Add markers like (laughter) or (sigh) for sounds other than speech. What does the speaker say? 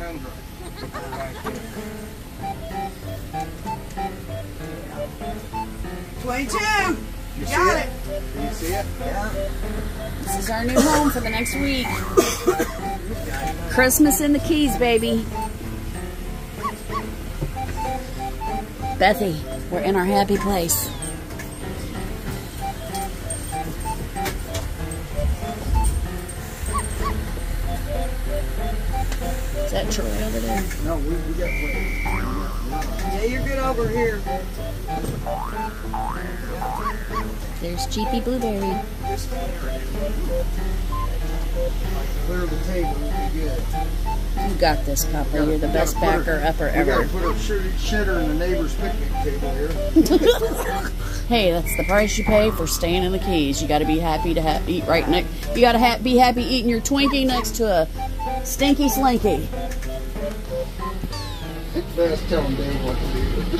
tundra. Twenty-two. You Got it? it. Do you see it? Yeah. This is our new home for the next week. Christmas in the Keys, baby. Bethy, we're in our happy place. Is that Troy over there? No, we, we got plenty. Yeah, you're good over here. There's Cheapy Blueberry. Clear the table would be good. You got this, Papa. You're the best gotta put backer her- upper We ever. gotta put a shitter, shitter in the neighbor's picnic table here. (laughs) (laughs) Hey, that's the price you pay for staying in the Keys. You got to be happy to ha- eat right next. You got to ha- be happy eating your Twinkie next to a stinky slinky. Let's tell them Dave what to do.